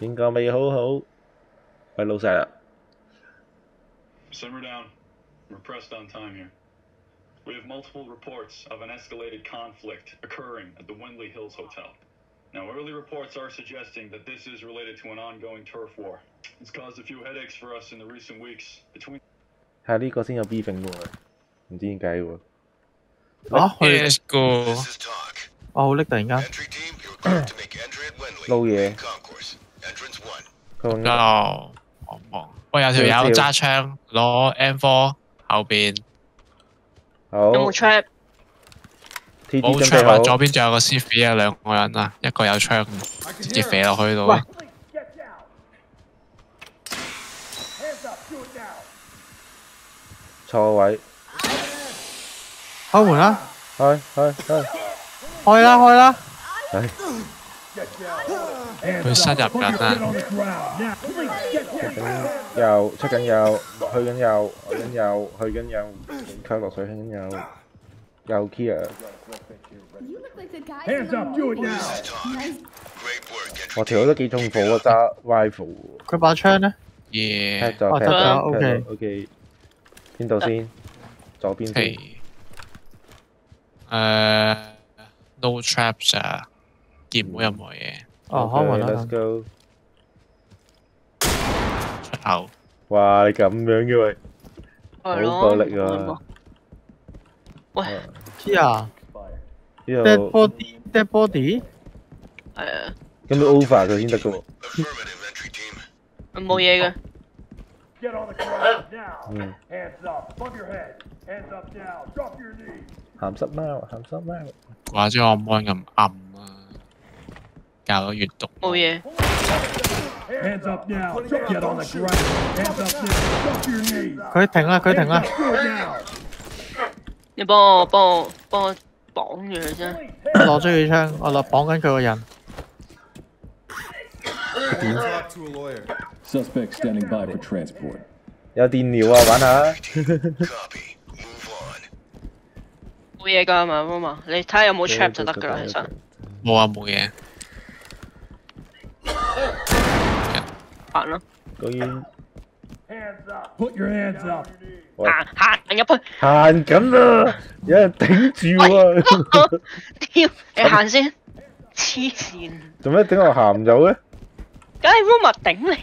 边个未好好？喂，老细啦， Simmer down. We're pressed on time here. We have multiple reports of an escalated conflict occurring at the Windley Hills Hotel. Now, early reports are suggesting that this is related to an ongoing turf war. It's caused a few headaches for us in the recent weeks between 系呢个先有 briefing 喎，唔知点解喎。啊，佢 Let's go。 This is talk. 我好叻突然间， Entry team, one. 佢就话望望，喂有条友揸枪攞 M4 后边好有冇 trap？ ，T G 冇准备枪啊，好，左边仲有个 C 飞啊，两个人啊，一个有枪，直接飞落去度。喂错位，开门啦，开开开，开啦开啦，唉， 佢塞入紧啊！出紧右，出紧右，去紧右，去紧右，去紧右，靠落水去紧右，右 clear， You look like the guy. Hands up, do it now. This is talk. Great work, entry 我条友都几重火啊，揸 rifle，佢把枪咧，踢耶，咗踢哦踢咗咗，OK OK，边度先？左边先，系诶 no traps 啊，见唔到任何嘢， 哦开门 Let's 啦， go，出口哇！你咁样嘅喂，好系咯。暴力啊！喂，知啊呢，dead 度 body，dead body，系啊，咁要 over 佢先得嘅喎， Affirmative, entry team. 冇嘢嘅。 Get on the ground now. Mm. Hands up, above your head. Hands up now. Drop your knees. 咸湿猫，咸湿猫，挂咗我 mon 咁暗啊， 教咗阅读。冇嘢。 Hands up now. Get on the ground. Hands up now. Drop your knees. 佢停啦佢停啦， Do it now. 你帮我帮我帮我绑住佢先。我攞咗佢枪，我落绑紧佢个人， Talk to a lawyer. Suspect standing by for transport. 有电疗啊，玩下。 Copy. Move on. 冇嘢㗎嘛，妈嘛，你睇下有冇 trap 就得㗎啦，其实。冇啊冇嘢， 行啦，居然 Hands up. Put your hands up. 喂行行入去。行紧啦，有人顶住啊！屌，你行先。黐线，做咩顶我行唔走咧？梗系 Roma 顶你。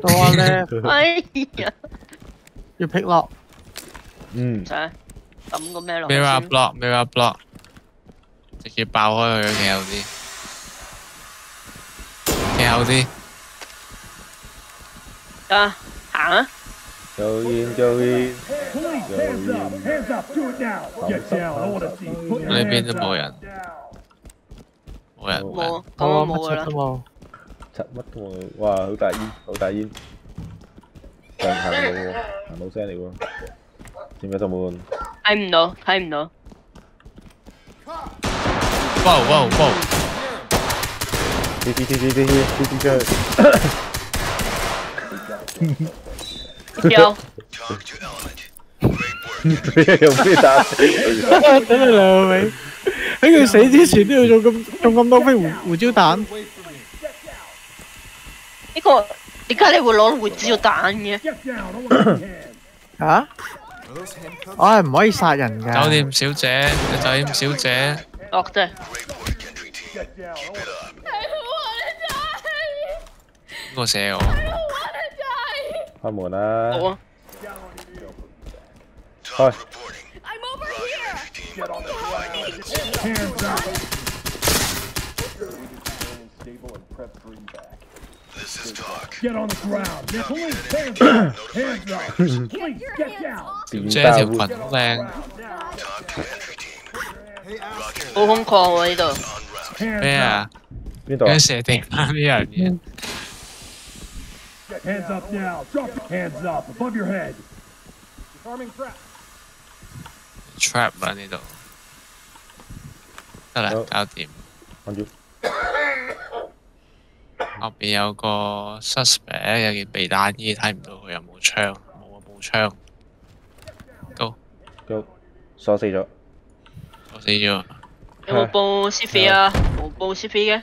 到我咧哎呀，要 pick lock，嗯，就系抌个咩落去 mirror 先。 block mirror block，直接爆开佢企后啲， it now. Get down. I want to see. Put your 呢边 hands 都冇 up. 人， Down. 冇人冇啊，咁我我冇㗎啦乜柒都。冇，柒乜都冇，哇！好大烟，好大烟，行行路喎，行路声嚟喎，点解就冇人？睇唔到，睇唔到。哇哇哇！ 啲啲啲啲啲啲啲出去，有 Talk to element. Great work, entry 佢又咩打死佢？等你两位喺佢死之前都要做咁中咁多飞胡胡椒弹， Wait for me. 呢个点解你会攞胡椒弹嘅？ Get down. I want to see hands. 吓， Are those handcuffs? 我系唔可以杀人酒㗎，店小姐，酒店小姐，哦，真 边个写我？ I don't wanna die. 开门啦！好啊！ Talk reporting. I'm over Roger, here. entry team. Get on the Five minutes. hands up. This is talk. Get on the ground. Now, police, hands up. Hands up. Police, Your get hands down. off. 小姐条裙好靓， Talk to entry team. Hey, asshole. 好空旷喎呢度。 On route. Hands 咩 up. 啊？边度啊跟？住射定翻呢样嘢， Hands up now. Drop your hands up above your head. Disarming threat. trap 啊呢度，得啦好，搞掂。按住，后边有个 suspect 有件避弹衣，睇唔到佢有冇枪，冇啊冇枪，高高锁死咗，我死咗。有冇报 C 飞啊？冇报 C 飞嘅。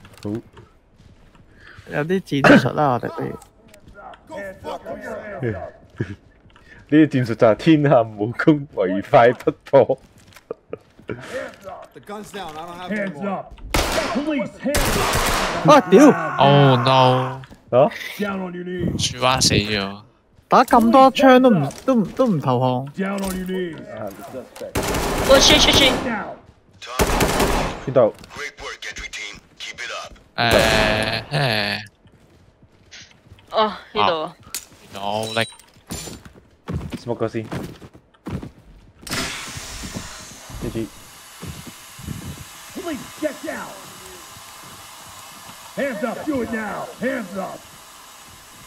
好，有啲战术啦，我哋不如 Hands up. Put your hands up. 呢啲战术就系天下武功，唯快不破。 The gun's down. I don't have any Hands more. up. Police, hands 啊屌！ Oh no！啊？ up. Down on your knees. 树蛙死咗，打咁多枪都唔都唔都唔投降， Down on your knees. 我去去去， Down. Talk to entry 边度？ Oh, you know. No, like. Smoke OC. GG. Please get down! Hands up, do it now! Hands up!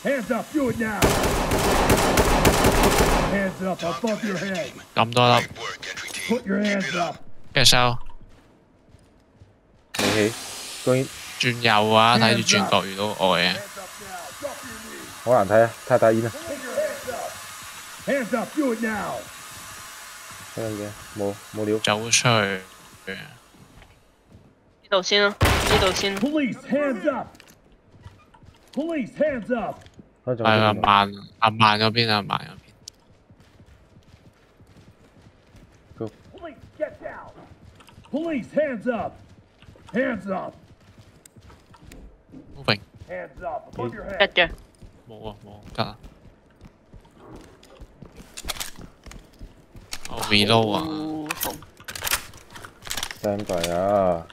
Hands up, do it now! Hands up, above your head! I'm done up. Put your hands up! Guess out! Okay. Going. 转右啊，睇住转角遇到外啊，好难睇啊，太大意啦。Hands up, do it now。冇冇料。走出去。呢度先啊，呢度先。Police, hands up. Police, hands up. 系啊，慢啊，慢嗰边啊，慢嗰边。Police, get down. Police, hands up. Hands up. moving Hands up above your 一 head. 嘅，冇啊冇得啦。我 reload 啊，哦好 stand by 啊！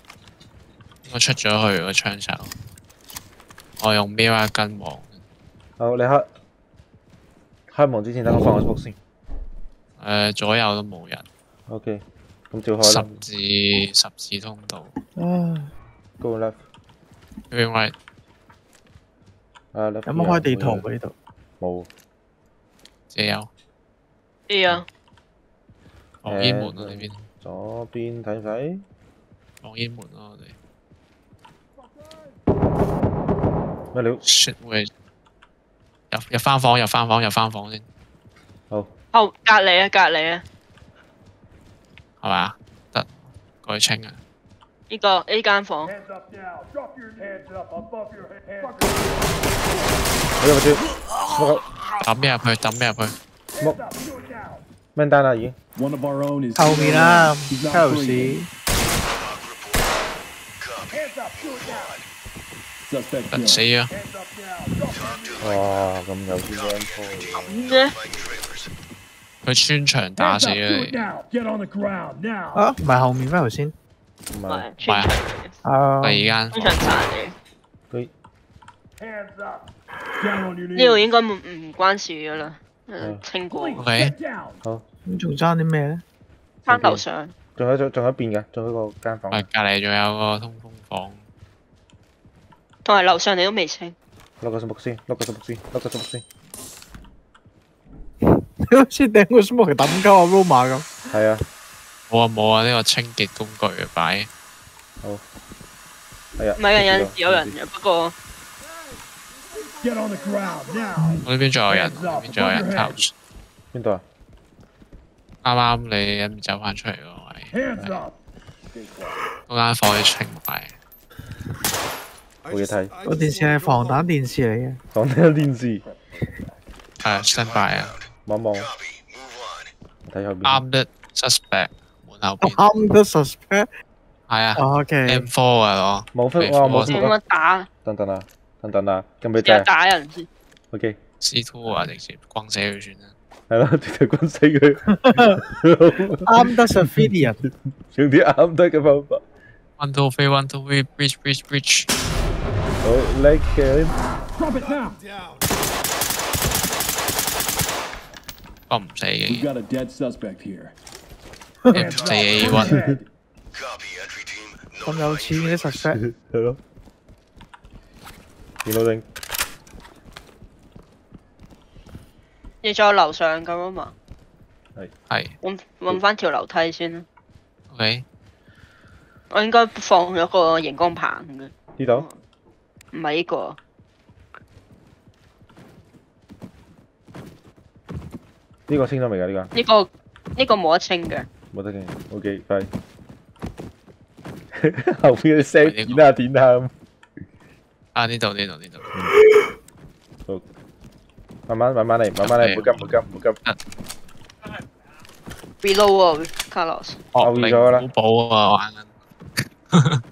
我出咗去个枪手，我用 mirror 跟王，好，你开开门之前等我放个 smoke 先。诶、左右都冇人， OK，咁照开十啦。字十字通道唉， Go left， ，moving right， 啊 left。有冇开地图嘅呢度？冇。借有啲啊，防烟门啊呢边，左边睇唔睇？防烟门啊我哋咩料？ shit 会入入翻房入翻房入翻房先，好，后隔离啊隔离啊，系咪啊？得，过去清啊！ 呢个呢间房 Hands up now. Drop your hands up above your head. 我有个招，smoke 抌咩入去？抌咩入去？ smoke up. Do it now. man down 啦已经。 One of our own is 后面啦， He's 卡 not 路 free. 士 Copy. Hands up. Do it now. Suspect 人死 killed. 啊！ Hands up now. Drop your 哇，咁有啲 game 拖。咩？ Fighting trailers. 佢穿墙打 hands 死 up. Do 咗 it 你， now. Get on the ground now. 啊，唔系后面咩头先？ 唔系，唔系唔系穿啊墙啊，第二间穿墙残嚟，佢 Hands up. Down on your 呢度 knees. 应该唔唔关事噶啦，嗯诶清过 Police, Okay. get down. 咁仲争啲咩咧？翻楼上，仲有仲仲有一边嘅，仲有一个间房。喂隔离仲有个通风房，同埋楼上你都未清，攞个 smoke 先，攞个 smoke 先，攞个 smoke 先。你好似掟个 smoke 抌鸠阿 Roma 咁。系啊， 冇啊冇啊！呢个清洁工具摆系啊。唔系啊有阵时有人嘅，不过 Get on the ground now. 我呢边仲有人，我呢边仲有人 couch。边度啊？啱啱你一走翻出嚟嗰 Hands 位， up. 嗰间房要清埋。 I 冇嘢 just- 睇， I 个 just 电视 wanna 系 go 防 home. 弹电视嚟嘅。讲睇电视，系 stand by 啊 Round. 望一望， Copy. Move on. 睇后边。 ，armed suspect 门 后边，啱得 suspect。系啊 OK。 M4 啊冇分，肥哇冇火点 smoke 啊！样打？等等啊，等等啊，咁俾试下掣。打人先， OK， C two 啊，直接轰死佢算啦。系咯，直接轰死佢，啱得 civilian。用啲啱得嘅方法。 One two three one two three breach breach breach。好，leg 嘅 Drop it now. Down. 不唔死 We've 嘅 got a dead suspect here. M 四 A one。咁有錢嘅啲 suspect。係咯，見到定？你再樓上咁啊嘛，係。揾揾翻條樓梯先啦。OK，我應該放咗個熒光棒嘅，呢度？唔係呢個。呢個清咗未㗎？呢呢、個呢、個冇得清嘅，個冇得嘅。OK，快。後邊嘅聲點下點下咁。啊呢度呢度呢度，好，慢慢慢慢嚟，慢慢嚟，唔好急，唔好急，唔好急。reload 喎，Carlos。我預咗啦好補啊玩緊。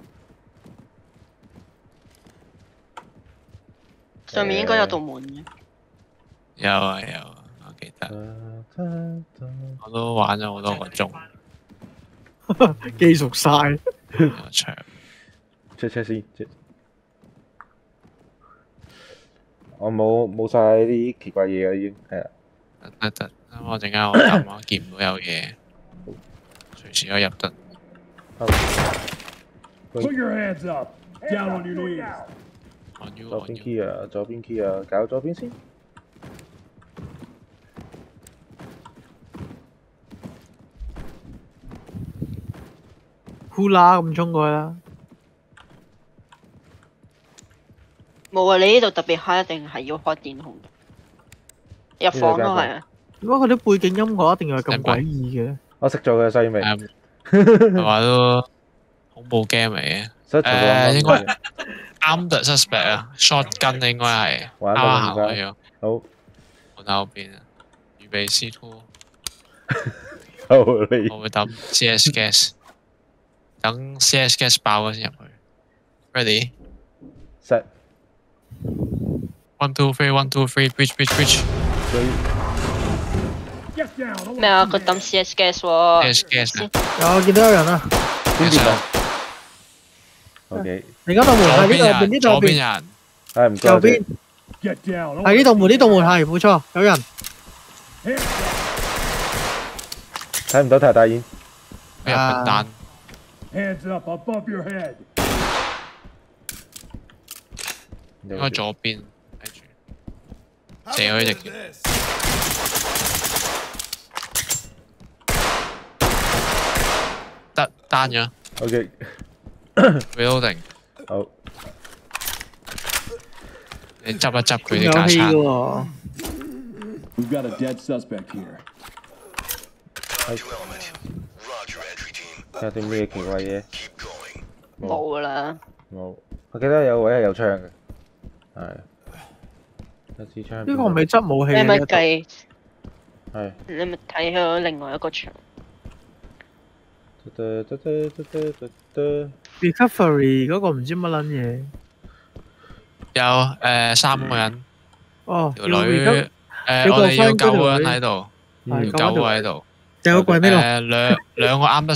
上面應該有道門嘅。有啊有啊，我記得，我都玩咗好多個鐘，記熟晒。有場 check check 先，check。我冇冇晒啲奇怪嘢啊，已經係啦。得得，咁我陣間我撳我見唔到有嘢，隨時可以入得。Put your hands up. Down on your knees. 左邊按 U，key 啊，左邊 key 啊，搞左邊先。呼啦咁冲过去啦。冇啊！你呢度特别开，一定系要开电控嘅。入房都系啊。点解佢啲背景音乐一定要系咁诡异嘅？我识咗佢嘅西味。系话都恐怖 game 嚟嘅。所以同佢诶应讲该啱 the suspect 啊，shotgun 应该系啱玩到啱行而家去咗好，门后边啊，预备 C two，好你我会抌 CS gas， 等 CS gas 爆咗先入去。Ready？ set One two three one two three breach breach breach。 Get down. I wanna 咩啊？ see 佢 hands. 抌 CS gas 喎。 CS gas 啊，有我见到有人啊！边边度？OK，你嗰道门左系呢度入边，边人，呢度入边，左边人，唉唔该右边 Get down. I 系呢 wanna 道门， see 呢道门系冇错，有人。 hands. 睇唔到太大烟。佢入笨蛋， Hands up above your head. 应该左边，睇住，射佢只脚，得单咗 OK， ，reloading，好，你执一执仲佢啲架有气嘅撑，喎。 We've got a dead suspect here. 睇下啲咩奇怪嘢。冇噶啦。冇，我記得有位係有槍嘅，係一支槍。呢個係咪執武器你咪嘅？計，係。你咪睇佢另外一個場。得得得得得得得 recovery 嗰個唔知乜撚嘢。有誒三個人，哦，條女個我哋要救 friend 嗰條個人女喺度，係要救個喺度，有個櫃邊度？誒兩兩個啱得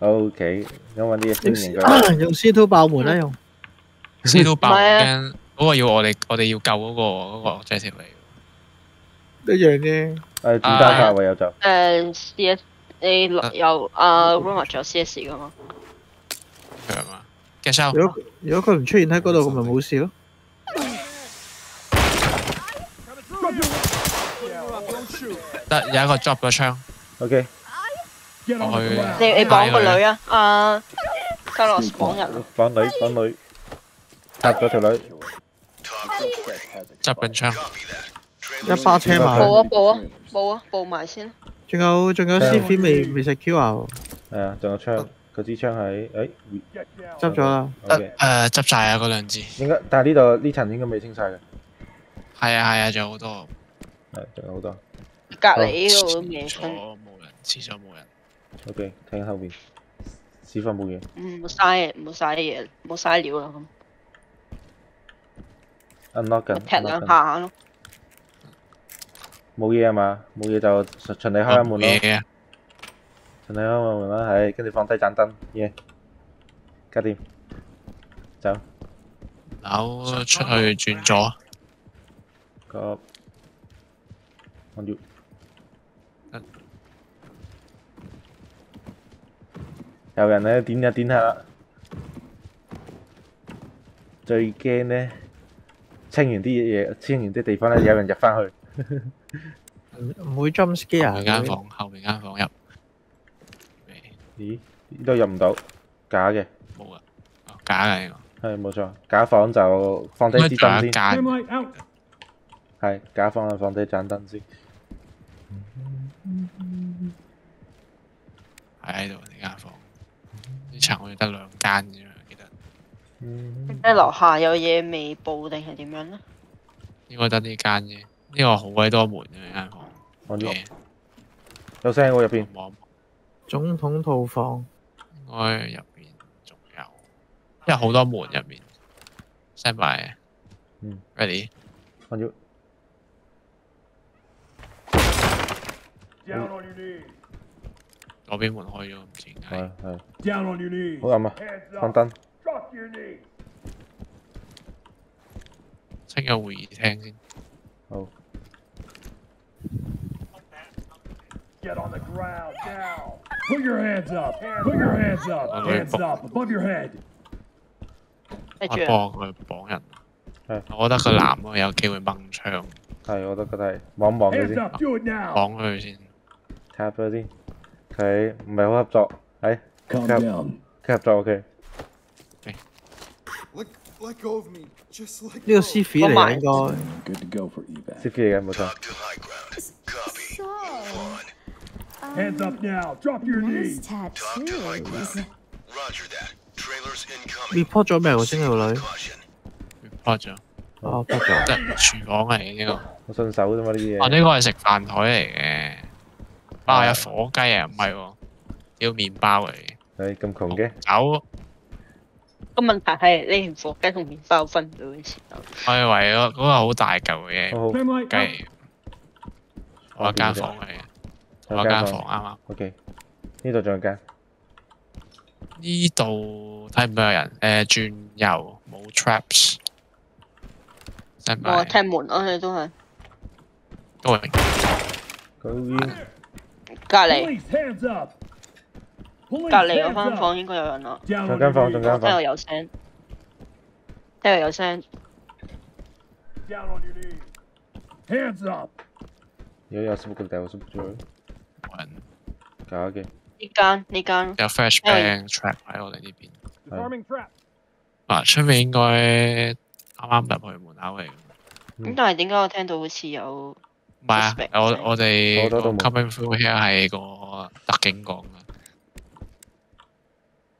suspect。OK，咁揾啲嘢歡迎佢。用 C two 爆門啦，用 C 都爆唔係啊驚，嗰個要我哋我哋要救嗰個嗰個 objective 嚟。一樣啫。誒子彈卡位有就。誒 CS 你有啊 Roma 仲有 CS 噶嘛？強啊！get out！如果如果佢唔出現喺嗰度，咁咪冇事咯。得有一個 drop 咗槍，OK，Get 你你绑个女啊？啊，Carlos 绑人啊。绑女绑女，插咗条女。 Talk reporting. 执紧枪， Copy that. 一巴车埋报啊报啊报啊报埋先。仲有仲有 C 片未未食 Q 啊？系啊，仲有枪，嗰支枪喺诶 Get down. 执咗啦。得 OK，诶执晒啊嗰两支，应该，但系呢度呢层应该未清晒嘅，系啊系啊，仲有好多，系仲有好多。隔离呢度厕未所清，冇人，厕所冇人， OK，睇紧后边，屎忽冇嘢。唔好嘥唔好嘥嘢，唔好嘥料啦咁。 unlock 紧咪踢两，unlock 紧下咯。冇嘢啊嘛，冇嘢就循循例开下门咯，嘢嘅，循例开下门啦，系，跟住放低盏灯，耶，搞掂，走，扭出去转左，个，我要。 有人咧點下點下啦，最驚咧清完啲嘢，清完啲地方咧，有人入翻去。唔 唔會 jump scare 後面間。房，後面間房入咦？呢度入唔到，假嘅，冇啊，哦假嘅呢係冇錯。假房就放低支燈先，該假房就放低盞燈先。係喺度呢間房，呢層好似得兩間啫嘛，記得。嗯，即係樓下有嘢未報定係點樣咧？應該得呢間啫。呢個好鬼多門嘅呢間房，望住我嘅有聲喎入邊。望總統套房，應該入邊仲有，因為好多門入面。stand by，嗯，ready，望住Down on your knees. 嗰边门开咗，唔知点解系。系 Down on your knees. 好暗啊！ Hands 放 up. 灯， Drop to your knees. 清个会议厅先，好 Get on the ground now. Put your hands up. Put your hands up. Hands up above your head. 跟住啊我帮佢绑人。系我觉得个男嗰个有机会掹枪，系我都觉得系望一望佢 Hands 先， up. Do it now. 绑佢先。睇下佢先。 佢唔系好合作，系 Calm 佢合 down. 佢合作 OK。 Let let go of me. Just let 呢个 go. 师傅嚟嘅应该。 Good to go for evac. 司机嚟嘅冇错。 Talk to high ground. Copy. So, um, Hands up now. Drop to your nice knees. Talk to high tattoos. ground. Roger that. Trailers incoming. report 咗未？头先条女。 Caution. report 咗，哦，report 咗。即系厨房嚟嘅呢个。好顺手啫嘛呢啲啊，嘢。呢个系食饭台嚟嘅。 啊，有火鸡啊，唔系喎，屌面包嚟嘅。系咁穷嘅，酒，个问题系你连火鸡同面包分唔到嘅时候，我以为嗰嗰个好大嚿嘅好好 Dim light 鸡 out. 嚟嘅，我一间房嚟嘅，我一间房啱啱。 OK。呢度仲有间，呢度睇唔到有人，诶转右冇 traps，即系我咪踢门咯，你都系都系佢已经 隔篱。隔篱嗰间房应该有人啦。仲间房，仲间房。听有有声，听有有声。Hands up！有有 smoke 掉，我 smoke 咗。搞嘅。呢间呢间。有 fresh bang trap 喺我哋呢边。啊，出面应该啱啱入去门口嚟。咁、但系点解我听到好似有？唔系啊 Suspect，我我哋好多都冇 coming through here 系个特警讲嘅，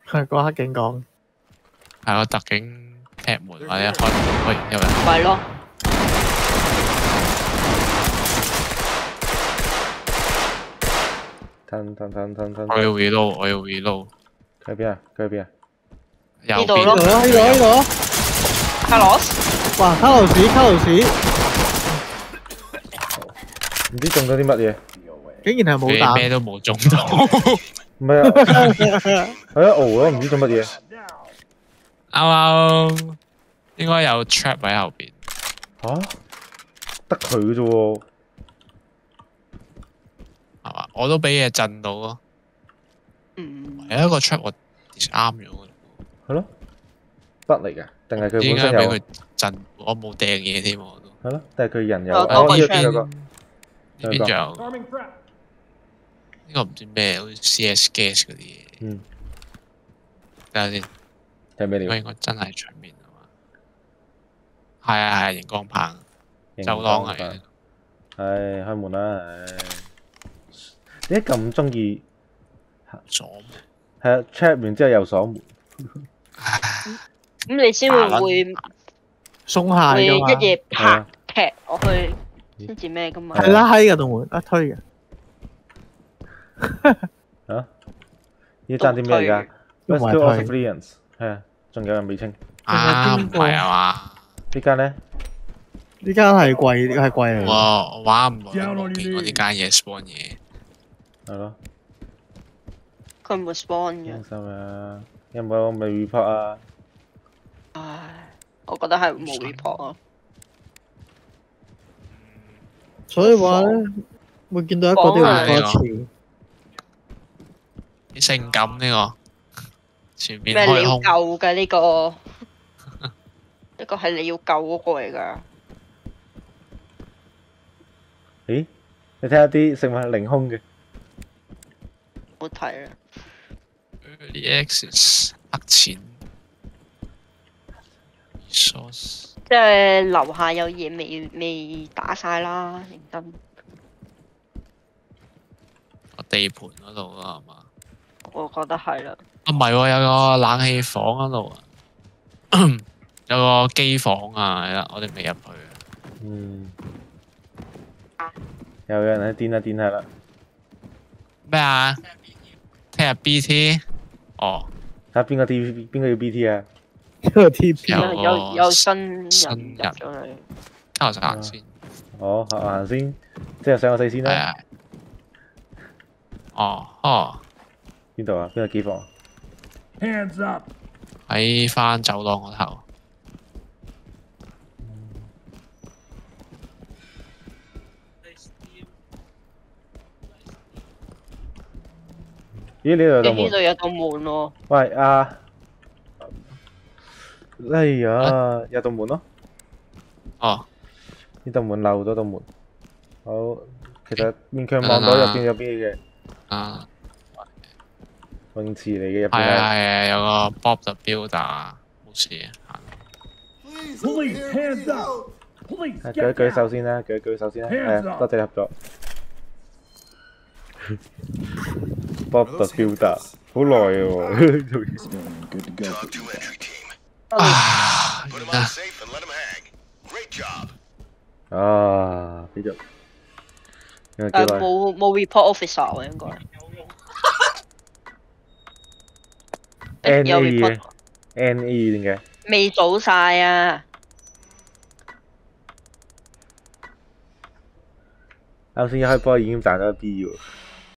系嗰刻警讲。系个特警踢门或者开门，喂有人咪咯？吞吞吞吞吞。我要 reload，我要 reload，佢喺边啊？佢喺边啊？右呢度咯边呢度呢度呢度。卡洛斯，哇！卡路士，卡路士， 唔知中咗啲乜嘢？竟然系冇佢咩弹。都冇中到，唔系啊，系啊，傲啊，唔知做乜嘢。 Now. 啱啱应该有 trap 喺后边，吓？得佢嘅啫喎。系嘛？我都俾嘢震到咯，嗯，有一个 trap 我 disarm 咗嘅，系咯，笔嚟㗎，定系佢点本身有解俾佢？震？我冇掟嘢添，我都。系咯，定系佢人有？有哦，个呢 trap 边有个， 呢邊仲有呢個唔知咩，好似 CS gas 嗰啲嘢。嗯，等下先，睇咩料？應該應該真係出面啊嘛。係啊係啊，熒光棒，走廊嚟嘅。唉，開門啦，唉。點解咁中意？左係啊，check 完之後又鎖門。咁你先會會鬆會懈㗎嘛。一夜拍踢我去先至咩噶嘛？系拉閪㗎道门，一推嘅。啊？依争啲咩而家都唔系？Rescue of 推 civilians 系啊，仲有人未清。啊，唔边个系啊嘛。呢间咧，呢间系贵，呢个系贵嚟嘅。我我玩唔耐 Down 都 on 冇 your 见过 knees 呢间嘢 spawn 嘢。系咯，佢唔会 spawn 嘅放。心啊。有冇未 report 啊？唉，我觉得系冇 report 啊。 所以話咧，會見到一個都要多一次。啲性感呢個，前面咩料開空，夠嘅呢個？呢個係你要救嗰個嚟㗎。咦？你睇下啲食物凌空嘅，好睇啦。Early access 呃錢 resource 即係樓下有嘢未未打晒啦，認真。個地盤嗰度啊，係嘛？我覺得係啦。啊，唔係喎，有個冷氣房嗰度啊，有個機房啊，係啦，我哋未入去。嗯，又有人喺癲下癲下啦，咩啊？聽日 BT？哦，睇下邊個 T 邊個要 BT 啊？呢个 TP 有有个有新人新入人咗嚟。交就行先。哦，行行先，即系上个四先啦。系啊。哦，哦，边度啊？边个机房？ Hands up. 喺翻走廊嗰头。咦？呢度有道门你呢度。有道门喎，喂啊！ 哎呀，啊、有道门咯、啊。哦，呢道门漏咗道门。好，其实勉强望到入边有咩嘅。啊，泳池嚟嘅入边。系啊系啊，有个 Bob the Builder，冇事。系举一举手先啦，举一举手先啦，系啊，多谢合作。Bob the Builder，好耐喎。啊！俾咗，诶、啊，冇冇 report officer 喎，应该。N A 嘅，N A 点解？未早晒啊！啱先一开波已经赚咗 B 喎。